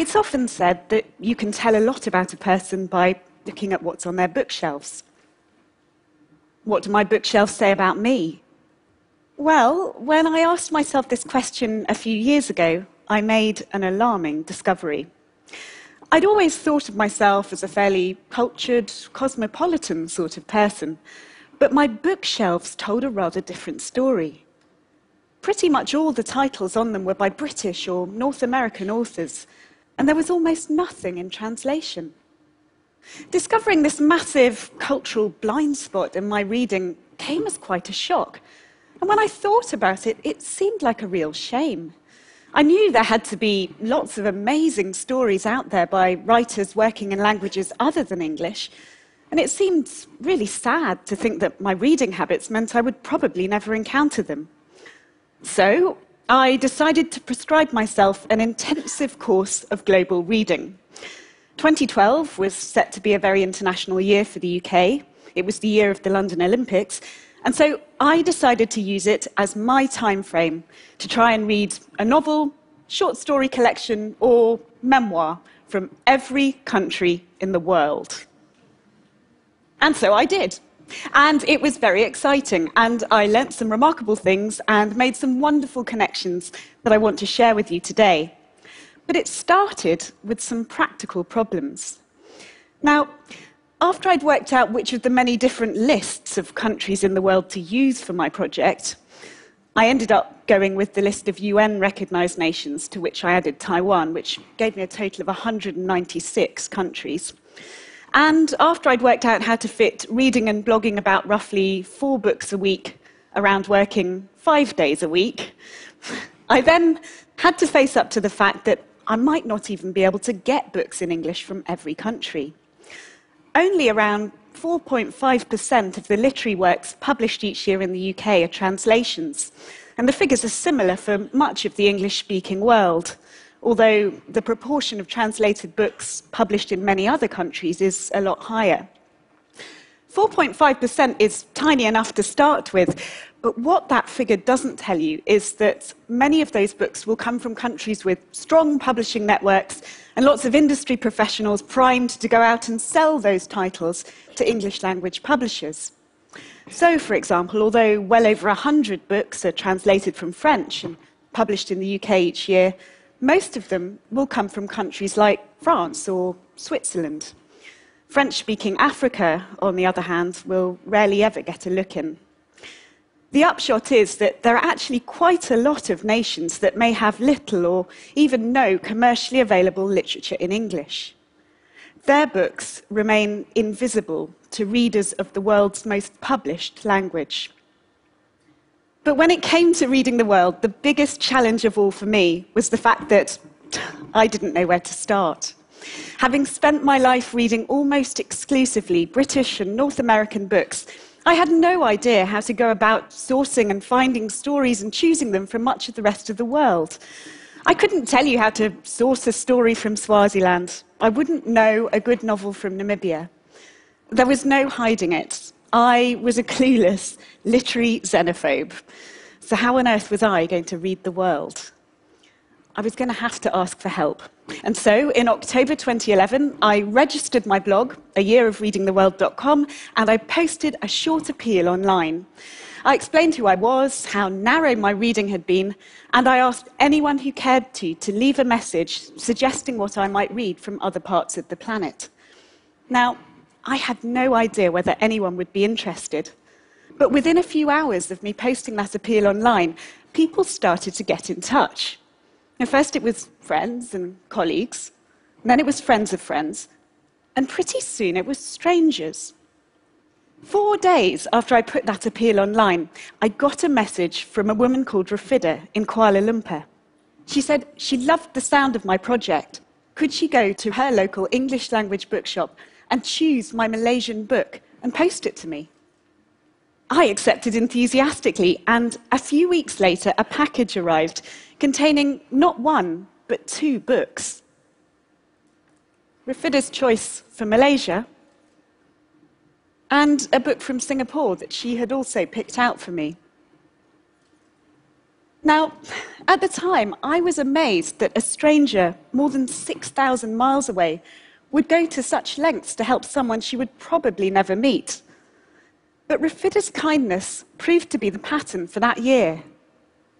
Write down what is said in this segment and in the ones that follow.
It's often said that you can tell a lot about a person by looking at what's on their bookshelves. What do my bookshelves say about me? Well, when I asked myself this question a few years ago, I made an alarming discovery. I'd always thought of myself as a fairly cultured, cosmopolitan sort of person, but my bookshelves told a rather different story. Pretty much all the titles on them were by British or North American authors, and there was almost nothing in translation. Discovering this massive cultural blind spot in my reading came as quite a shock. And when I thought about it, it seemed like a real shame. I knew there had to be lots of amazing stories out there by writers working in languages other than English, and it seemed really sad to think that my reading habits meant I would probably never encounter them. So I decided to prescribe myself an intensive course of global reading. 2012 was set to be a very international year for the UK. It was the year of the London Olympics, and so I decided to use it as my time frame to try and read a novel, short story collection, or memoir from every country in the world. And so I did. And it was very exciting, and I learnt some remarkable things and made some wonderful connections that I want to share with you today. But it started with some practical problems. Now, after I'd worked out which of the many different lists of countries in the world to use for my project, I ended up going with the list of UN recognized nations, to which I added Taiwan, which gave me a total of 196 countries. And after I'd worked out how to fit reading and blogging about roughly four books a week around working five days a week, I then had to face up to the fact that I might not even be able to get books in English from every country. Only around 4.5% of the literary works published each year in the UK are translations, and the figures are similar for much of the English speaking world, although the proportion of translated books published in many other countries is a lot higher. 4.5% is tiny enough to start with, but what that figure doesn't tell you is that many of those books will come from countries with strong publishing networks and lots of industry professionals primed to go out and sell those titles to English language publishers. So, for example, although well over 100 books are translated from French and published in the UK each year, most of them will come from countries like France or Switzerland. French speaking Africa, on the other hand, will rarely ever get a look in. The upshot is that there are actually quite a lot of nations that may have little or even no commercially available literature in English. Their books remain invisible to readers of the world's most published language. But when it came to reading the world, the biggest challenge of all for me was the fact that I didn't know where to start. Having spent my life reading almost exclusively British and North American books, I had no idea how to go about sourcing and finding stories and choosing them from much of the rest of the world. I couldn't tell you how to source a story from Swaziland. I wouldn't know a good novel from Namibia. There was no hiding it. I was a clueless, literary xenophobe. So, how on earth was I going to read the world? I was going to have to ask for help. And so in October 2011, I registered my blog, a year of readingtheworld.com, and I posted a short appeal online. I explained who I was, how narrow my reading had been, and I asked anyone who cared to to leave a message suggesting what I might read from other parts of the planet. Now, I had no idea whether anyone would be interested. But within a few hours of me posting that appeal online, people started to get in touch. First it was friends and colleagues, and then it was friends of friends, and pretty soon it was strangers. Four days after I put that appeal online, I got a message from a woman called Rafida in Kuala Lumpur. She said she loved the sound of my project. Could she go to her local English language bookshop and choose my Malaysian book and post it to me? I accepted enthusiastically, and a few weeks later, a package arrived containing not one, but two books. Rafida's choice for Malaysia, and a book from Singapore that she had also picked out for me. Now, at the time, I was amazed that a stranger more than 6,000 miles away would go to such lengths to help someone she would probably never meet. But Rafida's kindness proved to be the pattern for that year.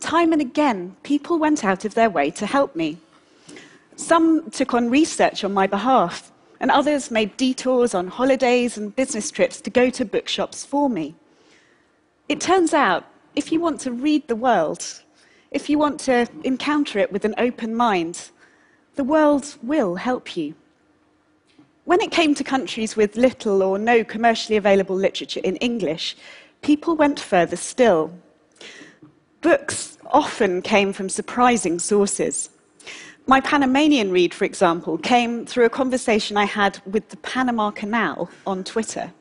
Time and again, people went out of their way to help me. Some took on research on my behalf, and others made detours on holidays and business trips to go to bookshops for me. It turns out, if you want to read the world, if you want to encounter it with an open mind, the world will help you. When it came to countries with little or no commercially available literature in English, people went further still. Books often came from surprising sources. My Panamanian read, for example, came through a conversation I had with the Panama Canal on Twitter.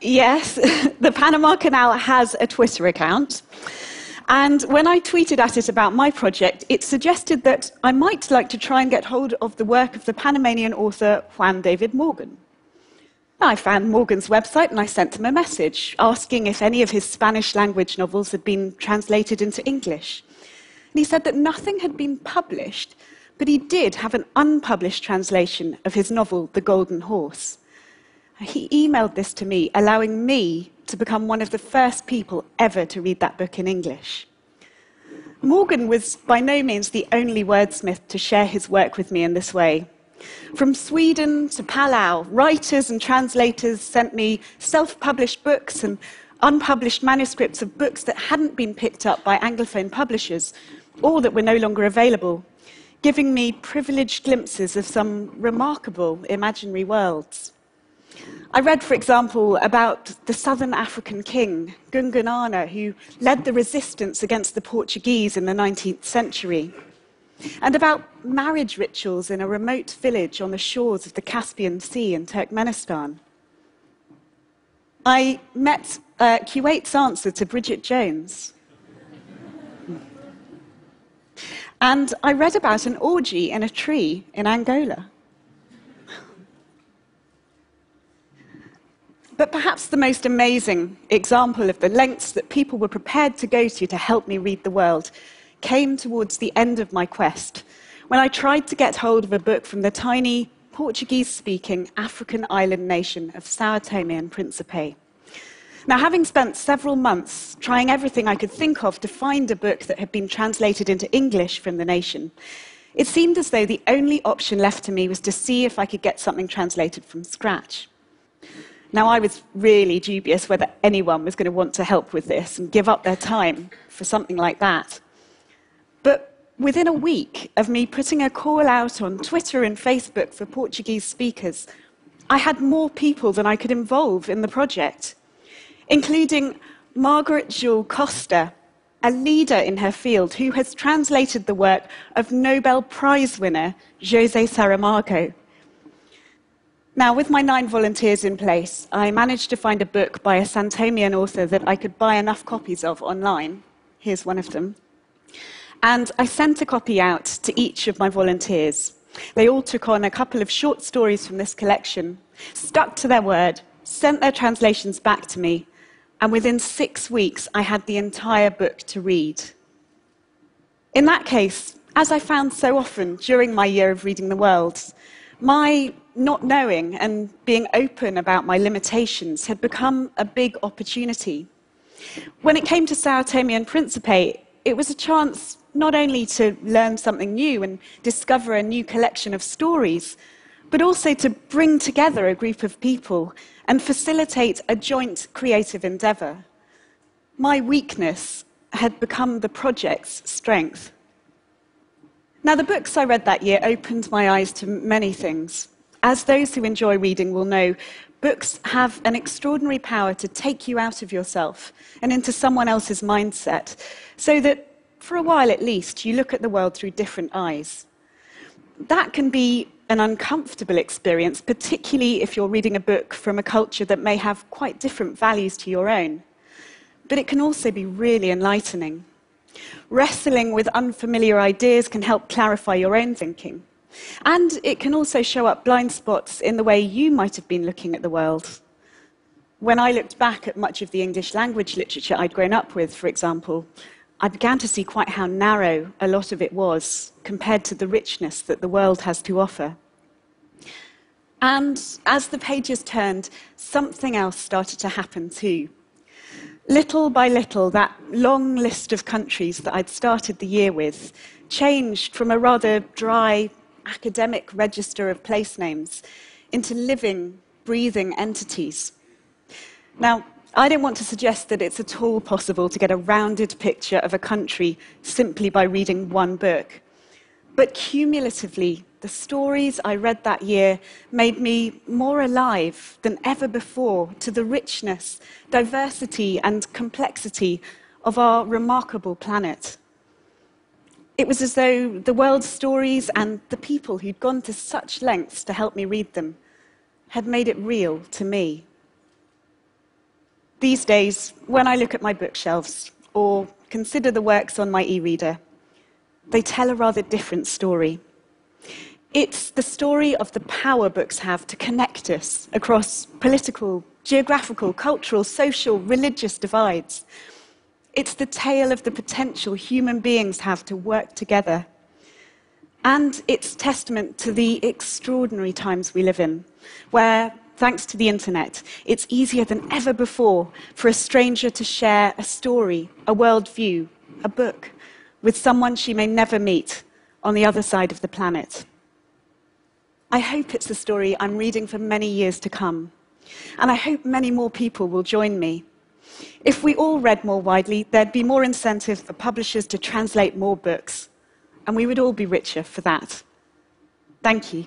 Yes, the Panama Canal has a Twitter account. And when I tweeted at it about my project, it suggested that I might like to try and get hold of the work of the Panamanian author Juan David Morgan. I found Morgan's website and I sent him a message asking if any of his Spanish language novels had been translated into English. And he said that nothing had been published, but he did have an unpublished translation of his novel, The Golden Horse. He emailed this to me, allowing me to become one of the first people ever to read that book in English. Morgan was by no means the only wordsmith to share his work with me in this way. From Sweden to Palau, writers and translators sent me self published books and unpublished manuscripts of books that hadn't been picked up by Anglophone publishers or that were no longer available, giving me privileged glimpses of some remarkable imaginary worlds. I read, for example, about the southern African king, Gungunana, who led the resistance against the Portuguese in the 19th century, and about marriage rituals in a remote village on the shores of the Caspian Sea in Turkmenistan. I met uh, Kuwait's answer to Bridget Jones. And I read about an orgy in a tree in Angola. But perhaps the most amazing example of the lengths that people were prepared to go to to help me read the world came towards the end of my quest, when I tried to get hold of a book from the tiny Portuguese speaking African island nation of Sao Tome and Principe. Now, having spent several months trying everything I could think of to find a book that had been translated into English from the nation, it seemed as though the only option left to me was to see if I could get something translated from scratch. Now, I was really dubious whether anyone was going to want to help with this and give up their time for something like that. But within a week of me putting a call out on Twitter and Facebook for Portuguese speakers, I had more people than I could involve in the project, including Margaret Jull Costa, a leader in her field who has translated the work of Nobel Prize winner Jose Saramago. Now, with my nine volunteers in place, I managed to find a book by a Santomian author that I could buy enough copies of online. Here's one of them. And I sent a copy out to each of my volunteers. They all took on a couple of short stories from this collection, stuck to their word, sent their translations back to me, and within six weeks, I had the entire book to read. In that case, as I found so often during my year of reading the world, my not knowing and being open about my limitations had become a big opportunity. When it came to Sao Tome and Principe, it was a chance not only to learn something new and discover a new collection of stories, but also to bring together a group of people and facilitate a joint creative endeavor. My weakness had become the project's strength. Now, the books I read that year opened my eyes to many things. As those who enjoy reading will know, books have an extraordinary power to take you out of yourself and into someone else's mindset, so that, for a while at least, you look at the world through different eyes. That can be an uncomfortable experience, particularly if you're reading a book from a culture that may have quite different values to your own. But it can also be really enlightening. Wrestling with unfamiliar ideas can help clarify your own thinking. And it can also show up blind spots in the way you might have been looking at the world. When I looked back at much of the English language literature I'd grown up with, for example, I began to see quite how narrow a lot of it was compared to the richness that the world has to offer. And as the pages turned, something else started to happen too. Little by little, that long list of countries that I'd started the year with changed from a rather dry academic register of place names into living, breathing entities. Now, I don't want to suggest that it's at all possible to get a rounded picture of a country simply by reading one book. But cumulatively, the stories I read that year made me more alive than ever before to the richness, diversity, and complexity of our remarkable planet. It was as though the world's stories and the people who'd gone to such lengths to help me read them had made it real to me. These days, when I look at my bookshelves or consider the works on my e reader, they tell a rather different story. It's the story of the power books have to connect us across political, geographical, cultural, social, religious divides. It's the tale of the potential human beings have to work together. And it's testament to the extraordinary times we live in, where, thanks to the internet, it's easier than ever before for a stranger to share a story, a worldview, a book with someone she may never meet on the other side of the planet. I hope it's a story I'm reading for many years to come, and I hope many more people will join me. If we all read more widely, there'd be more incentive for publishers to translate more books, and we would all be richer for that. Thank you.